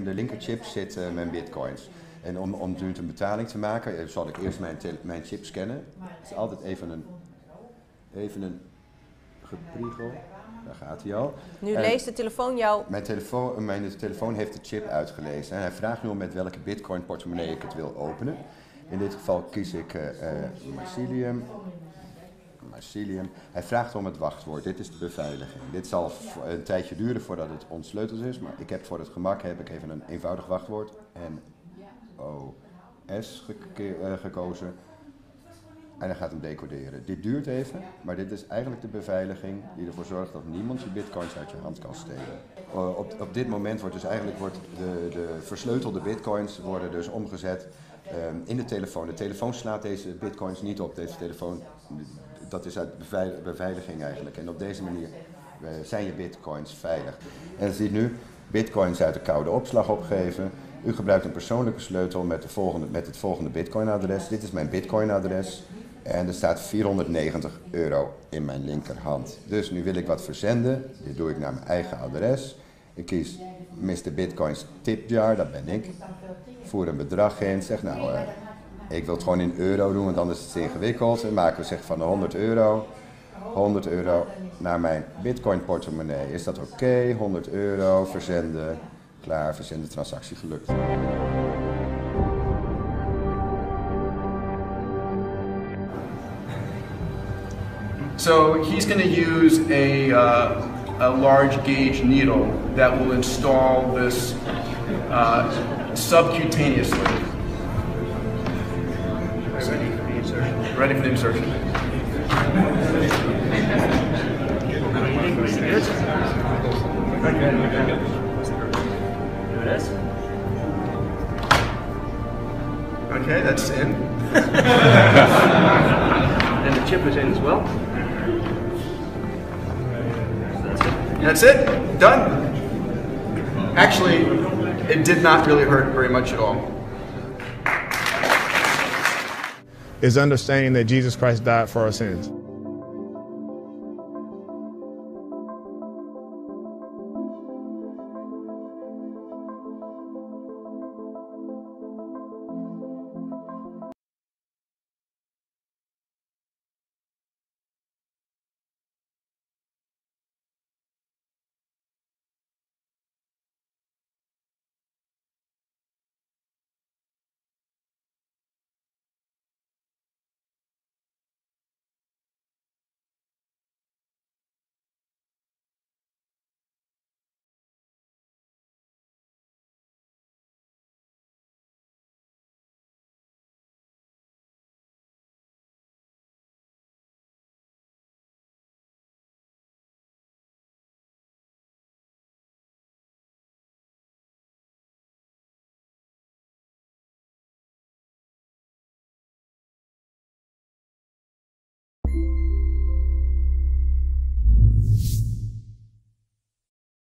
In de linkerchip zitten mijn bitcoins. En om, om nu een betaling te maken, eh, zal ik eerst mijn, mijn chip scannen. Het is altijd even een, even een gepriegel. Daar gaat hij al. Nu En leest de telefoon jou. Mijn telefoon, mijn telefoon heeft de chip uitgelezen. En hij vraagt nu om met welke bitcoin portemonnee ik het wil openen. In dit geval kies ik eh eh, Mycelium. Mycelium. Hij vraagt om het wachtwoord. Dit is de beveiliging. Dit zal een tijdje duren voordat het ontsleuteld is. Maar ik heb voor het gemak heb ik even een eenvoudig wachtwoord. En OS geke- eh, gekozen. En hij gaat hem decoderen. Dit duurt even, maar dit is eigenlijk de beveiliging die ervoor zorgt dat niemand je bitcoins uit je hand kan stelen. Eh, op, op dit moment wordt dus eigenlijk wordt de, de versleutelde bitcoins worden dus omgezet ehm, in de telefoon. De telefoon slaat deze bitcoins niet op. Deze telefoon, dat is uit beveil- beveiliging eigenlijk. En op deze manier eh, zijn je bitcoins veilig. En je ziet nu bitcoins uit de koude opslag opgeven. U gebruikt een persoonlijke sleutel met, de volgende, met het volgende bitcoinadres. Dit is mijn bitcoinadres. En er staat 490 euro in mijn linkerhand. Dus nu wil ik wat verzenden. Dit doe ik naar mijn eigen adres. Ik kies Mr. Bitcoins tipjar, dat ben ik. Voer een bedrag in. Zeg nou, eh, ik wil het gewoon in euro doen, want anders is het ingewikkeld. En maken we zeg van de 100 euro. 100 euro naar mijn bitcoin portemonnee. Is dat oké? 100 euro, verzenden. Klaar, verzenden, transactie gelukt. So he's going to use a, uh, a large gauge needle that will install this uh, subcutaneously. Ready for the insertion? Ready for the insertion. Okay, that's in. And the chip is in as well. That's it. Done. Actually, it did not really hurt very much at all. is understanding that Jesus Christ died for our sins.